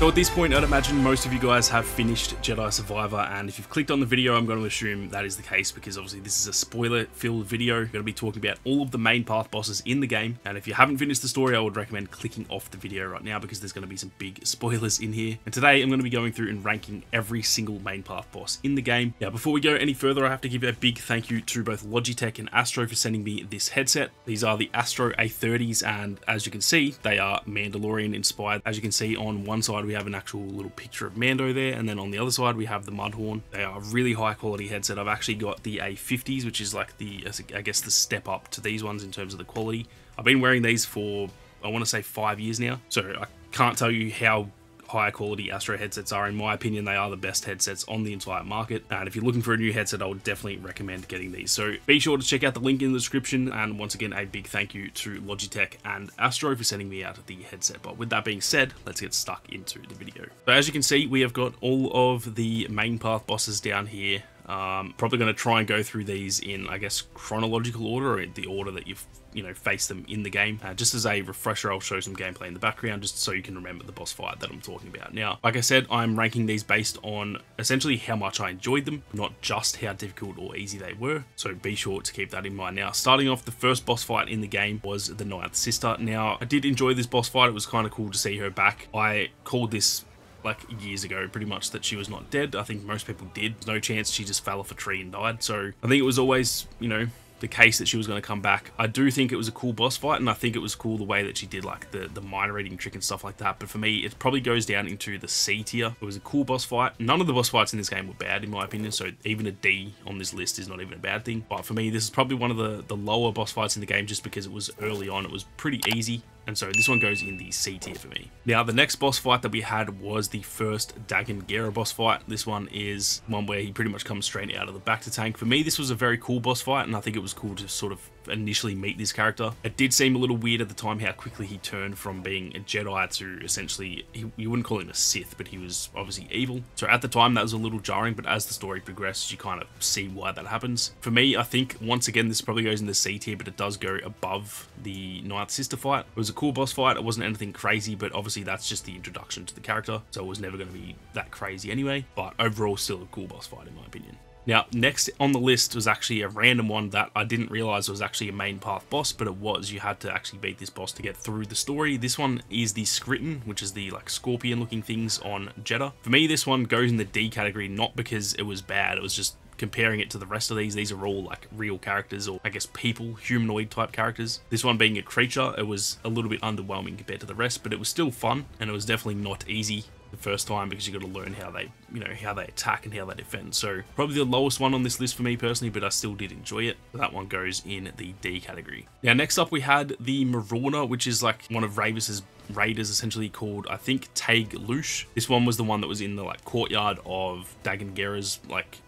So at this point, I'd imagine most of you guys have finished Jedi Survivor, and if you've clicked on the video, I'm going to assume that is the case because obviously this is a spoiler-filled video. I'm going to be talking about all of the main path bosses in the game, and if you haven't finished the story, I would recommend clicking off the video right now because there's going to be some big spoilers in here. And today, I'm going to be going through and ranking every single main path boss in the game. Now, before we go any further, I have to give a big thank you to both Logitech and Astro for sending me this headset. These are the Astro A30s, and as you can see, they are Mandalorian inspired. As you can see on one side, we have an actual little picture of Mando there, and then on the other side we have the Mudhorn. They are really high quality headset. I've actually got the A50s, which is like the, I guess the step up to these ones in terms of the quality. I've been wearing these for, I want to say five years now, so I can't tell you how higher quality Astro headsets are. In my opinion, they are the best headsets on the entire market. And if you're looking for a new headset, I would definitely recommend getting these. So be sure to check out the link in the description. And once again, a big thank you to Logitech and Astro for sending me out the headset. But with that being said, let's get stuck into the video. So as you can see, we have got all of the main path bosses down here. Um, probably going to try and go through these in, I guess, chronological order, or the order that you've you know face them in the game. Uh, just as a refresher, I'll show some gameplay in the background just so you can remember the boss fight that I'm talking about. Now, like I said, I'm ranking these based on essentially how much I enjoyed them, not just how difficult or easy they were. So be sure to keep that in mind. Now, starting off, the first boss fight in the game was the Ninth Sister. Now, I did enjoy this boss fight. It was kind of cool to see her back. I called this like years ago, pretty much that she was not dead. I think most people did. No chance she just fell off a tree and died. So I think it was always, you know, the case that she was going to come back. I do think it was a cool boss fight, and I think it was cool the way that she did like the, the minor eating trick and stuff like that. But for me, it probably goes down into the C tier. It was a cool boss fight. None of the boss fights in this game were bad, in my opinion, so even a D on this list is not even a bad thing. But for me, this is probably one of the, the lower boss fights in the game just because it was early on. It was pretty easy. And so this one goes in the C tier for me. Now, the next boss fight that we had was the first Dagan Gera boss fight. This one is one where he pretty much comes straight out of the bacta tank. For me, this was a very cool boss fight, and I think it was cool to sort of initially meet this character. It did seem a little weird at the time how quickly he turned from being a Jedi to essentially, he, you wouldn't call him a Sith, but he was obviously evil. So at the time that was a little jarring, but as the story progresses, you kind of see why that happens. For me, I think once again, this probably goes in the C tier, but it does go above the Ninth Sister fight. It was a cool boss fight. It wasn't anything crazy, but obviously that's just the introduction to the character. So it was never going to be that crazy anyway, but overall still a cool boss fight in my opinion. Now, next on the list was actually a random one that I didn't realize was actually a main path boss, but it was. You had to actually beat this boss to get through the story. This one is the Skriton, which is the like scorpion looking things on Jedha. For me, this one goes in the D category, not because it was bad, it was just comparing it to the rest of these, these are all like real characters or I guess people, humanoid type characters. This one being a creature, it was a little bit underwhelming compared to the rest, but it was still fun and it was definitely not easy the first time because you've got to learn how they, you know, how they attack and how they defend. So probably the lowest one on this list for me personally, but I still did enjoy it. That one goes in the D category. Now next up we had the Marauder, which is like one of Rayvis's raiders essentially called I think Taig Louche. This one was the one that was in the like courtyard of Dagan Gera's like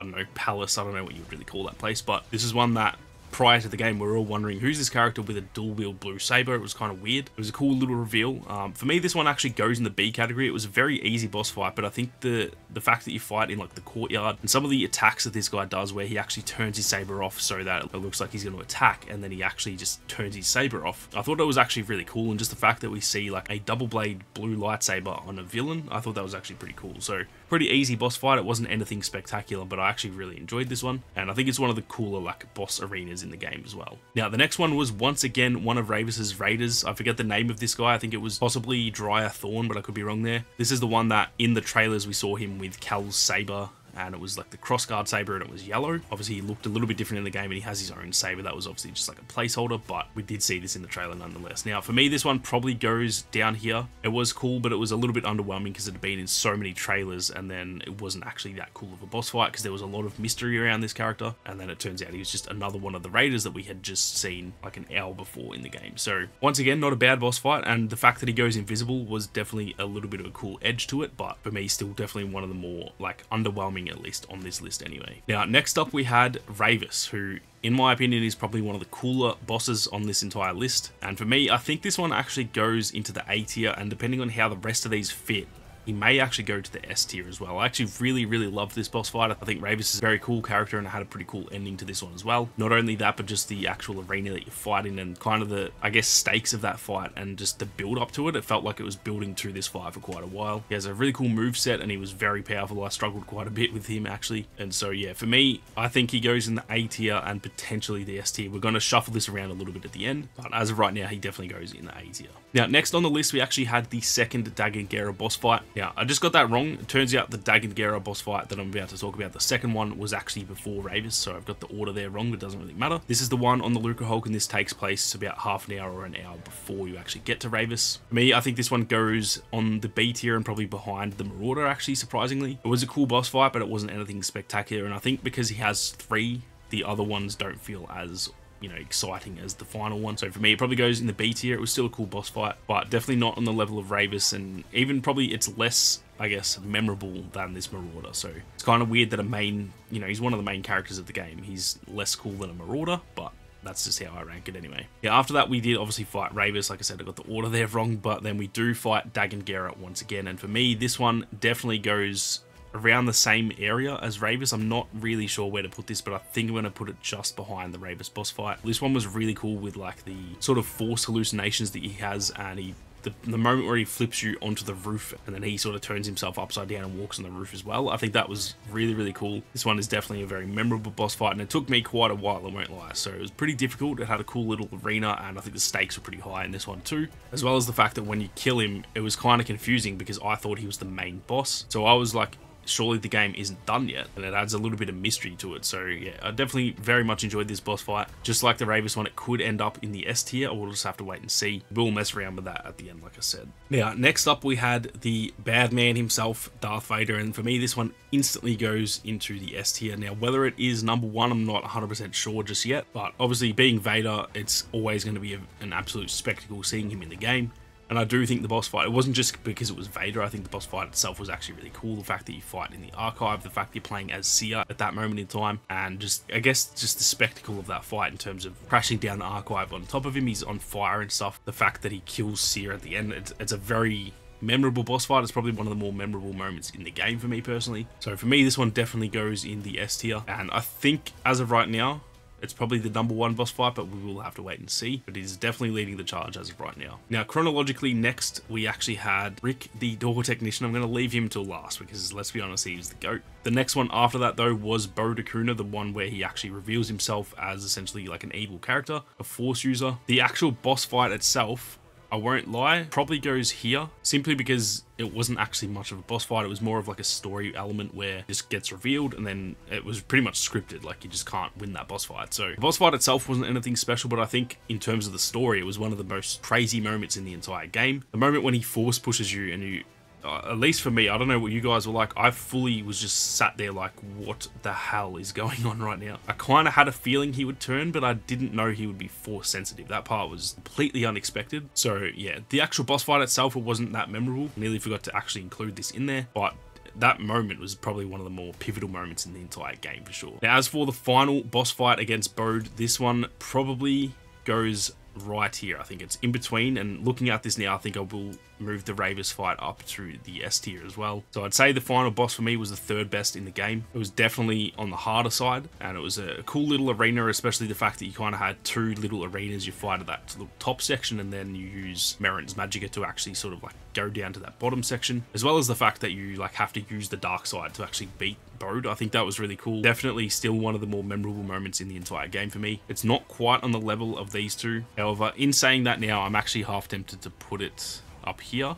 I don't know, palace. I don't know what you would really call that place, but this is one that prior to the game, we were all wondering who's this character with a dual wield blue saber. It was kind of weird. It was a cool little reveal. Um, for me, this one actually goes in the B category. It was a very easy boss fight, but I think the the fact that you fight in like the courtyard and some of the attacks that this guy does, where he actually turns his saber off so that it looks like he's going to attack, and then he actually just turns his saber off. I thought it was actually really cool, and just the fact that we see like a double blade blue lightsaber on a villain, I thought that was actually pretty cool. So pretty easy boss fight. It wasn't anything spectacular, but I actually really enjoyed this one, and I think it's one of the cooler like boss arenas in the game as well. Now, the next one was once again one of Rayvis's raiders. I forget the name of this guy. I think it was possibly Dryer Thorn, but I could be wrong there. This is the one that in the trailers we saw him with Cal's saber and it was like the crossguard saber and it was yellow. Obviously, he looked a little bit different in the game and he has his own saber. That was obviously just like a placeholder, but we did see this in the trailer nonetheless. Now, for me, this one probably goes down here. It was cool, but it was a little bit underwhelming because it had been in so many trailers and then it wasn't actually that cool of a boss fight because there was a lot of mystery around this character. And then it turns out he was just another one of the raiders that we had just seen like an hour before in the game. So once again, not a bad boss fight. And the fact that he goes invisible was definitely a little bit of a cool edge to it. But for me, still definitely one of the more like underwhelming at least on this list anyway. Now, next up we had Rayvis, who in my opinion, is probably one of the cooler bosses on this entire list. And for me, I think this one actually goes into the A tier, and depending on how the rest of these fit, he may actually go to the S tier as well. I actually really, really love this boss fight. I think Rayvis is a very cool character and it had a pretty cool ending to this one as well. Not only that, but just the actual arena that you're fighting and kind of the, I guess, stakes of that fight and just the build up to it. It felt like it was building to this fight for quite a while. He has a really cool move set and he was very powerful. I struggled quite a bit with him actually. And so yeah, for me, I think he goes in the A tier and potentially the S tier. We're going to shuffle this around a little bit at the end, but as of right now, he definitely goes in the A tier. Now, next on the list, we actually had the second Dagan Gera boss fight. Now, I just got that wrong. It turns out the Dagan Gera boss fight that I'm about to talk about, the second one was actually before Rayvis, so I've got the order there wrong, but it doesn't really matter. This is the one on the Lucrehulk, and this takes place about half an hour or an hour before you actually get to Rayvis. For me, I think this one goes on the B tier and probably behind the Marauder, actually, surprisingly. It was a cool boss fight, but it wasn't anything spectacular, and I think because he has three the other ones don't feel as you know, exciting as the final one. So for me, it probably goes in the B tier. It was still a cool boss fight, but definitely not on the level of Rayvis, and even probably it's less, I guess, memorable than this Marauder. So it's kind of weird that a main, you know, he's one of the main characters of the game. He's less cool than a Marauder, but that's just how I rank it anyway. Yeah, after that, we did obviously fight Rayvis. Like I said, I got the order there wrong, but then we do fight Dagan Gera once again. And for me, this one definitely goes around the same area as Rayvis. I'm not really sure where to put this, but I think I'm going to put it just behind the Rayvis boss fight. This one was really cool with like the sort of force hallucinations that he has and he the, the, moment where he flips you onto the roof and then he sort of turns himself upside down and walks on the roof as well. I think that was really, really cool. This one is definitely a very memorable boss fight and it took me quite a while, I won't lie. So it was pretty difficult. It had a cool little arena and I think the stakes were pretty high in this one too. As well as the fact that when you kill him, it was kind of confusing because I thought he was the main boss. So I was like, surely the game isn't done yet and it adds a little bit of mystery to it. So yeah I definitely very much enjoyed this boss fight. Just like the Rayvis one it could end up in the S tier. Or we'll just have to wait and see. We'll mess around with that at the end like I said. Now next up we had the bad man himself Darth Vader and for me this one instantly goes into the S tier. Now whether it is number one I'm not 100% sure just yet but obviously being Vader it's always going to be a, an absolute spectacle seeing him in the game and I do think the boss fight, it wasn't just because it was Vader, I think the boss fight itself was actually really cool. The fact that you fight in the archive, the fact you're playing as Cere at that moment in time, and just, I guess, just the spectacle of that fight in terms of crashing down the archive on top of him, he's on fire and stuff. The fact that he kills Cere at the end, it's, it's a very memorable boss fight. It's probably one of the more memorable moments in the game for me personally. So for me, this one definitely goes in the S tier. And I think as of right now, it's probably the number one boss fight, but we will have to wait and see. But he's definitely leading the charge as of right now. Now, chronologically, next we actually had Rick, the door technician. I'm going to leave him till last because, let's be honest, he's the GOAT. The next one after that, though, was Bode Akuna, the one where he actually reveals himself as essentially like an evil character, a force user. The actual boss fight itself I won't lie, probably goes here simply because it wasn't actually much of a boss fight. It was more of like a story element where this gets revealed and then it was pretty much scripted. Like you just can't win that boss fight. So the boss fight itself wasn't anything special, but I think in terms of the story, it was one of the most crazy moments in the entire game. The moment when he force pushes you and you Uh, at least for me, I don't know what you guys were like. I fully was just sat there like, what the hell is going on right now? I kind of had a feeling he would turn, but I didn't know he would be force sensitive. That part was completely unexpected. So yeah, the actual boss fight itself, it wasn't that memorable. Nearly forgot to actually include this in there, but that moment was probably one of the more pivotal moments in the entire game for sure. Now, as for the final boss fight against Bode, this one probably goes right here. I think it's in between and looking at this now, I think I will move the Rayvis fight up to the S tier as well. So I'd say the final boss for me was the third best in the game. It was definitely on the harder side and it was a cool little arena, especially the fact that you kind of had two little arenas you fight at that little top section and then you use Merrin's Magicka to actually sort of like go down to that bottom section, as well as the fact that you like have to use the dark side to actually beat Bode. I think that was really cool. Definitely still one of the more memorable moments in the entire game for me. It's not quite on the level of these two. However, in saying that now, I'm actually half tempted to put it up here.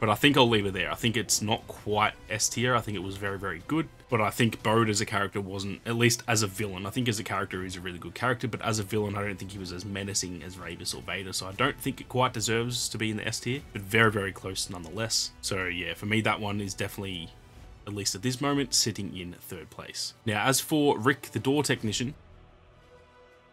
But I think I'll leave it there. I think it's not quite S tier. I think it was very, very good. But I think Bode as a character wasn't, at least as a villain. I think as a character he's a really good character, but as a villain I don't think he was as menacing as Rayvis or Vader. So I don't think it quite deserves to be in the S tier, but very, very close nonetheless. So yeah, for me that one is definitely, at least at this moment, sitting in third place. Now as for Rick the Door Technician,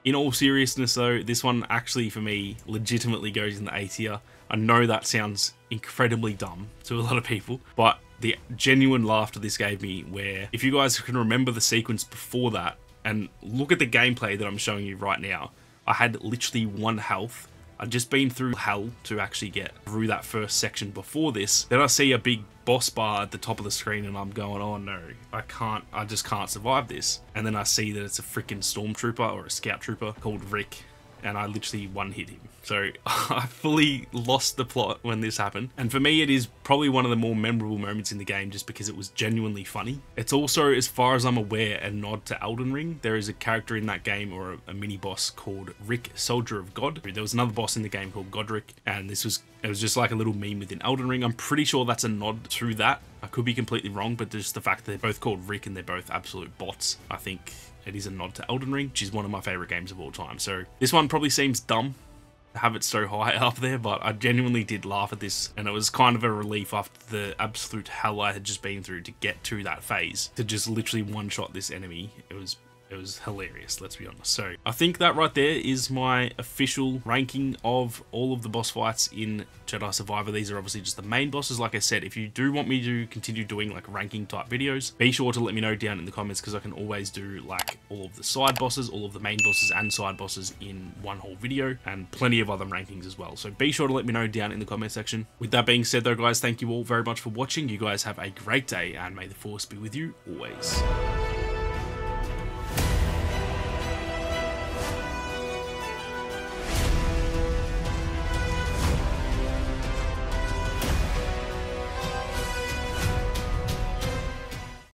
in all seriousness though, this one actually for me legitimately goes in the A tier. I know that sounds incredibly dumb to a lot of people, but the genuine laughter this gave me where if you guys can remember the sequence before that and look at the gameplay that I'm showing you right now, I had literally one health I'd just been through hell to actually get through that first section before this. Then I see a big boss bar at the top of the screen and I'm going, oh no, I can't, I just can't survive this. And then I see that it's a freaking stormtrooper or a scout trooper called Rick and I literally one hit him. So I fully lost the plot when this happened. And for me, it is probably one of the more memorable moments in the game just because it was genuinely funny. It's also, as far as I'm aware, a nod to Elden Ring. There is a character in that game or a, a mini boss called Rick, Soldier of God. There was another boss in the game called Godrick, and this was it was just like a little meme within Elden Ring. I'm pretty sure that's a nod through that. I could be completely wrong, but just the fact that they're both called Rick and they're both absolute bots, I think it is a nod to Elden Ring, which is one of my favorite games of all time. So this one probably seems dumb to have it so high up there, but I genuinely did laugh at this, and it was kind of a relief after the absolute hell I had just been through to get to that phase, to just literally one-shot this enemy. It was it was hilarious, let's be honest. So I think that right there is my official ranking of all of the boss fights in Jedi Survivor. These are obviously just the main bosses. Like I said, if you do want me to continue doing like ranking type videos, be sure to let me know down in the comments because I can always do like all of the side bosses, all of the main bosses and side bosses in one whole video and plenty of other rankings as well. So be sure to let me know down in the comment section. With that being said though guys, thank you all very much for watching. You guys have a great day and may the force be with you always.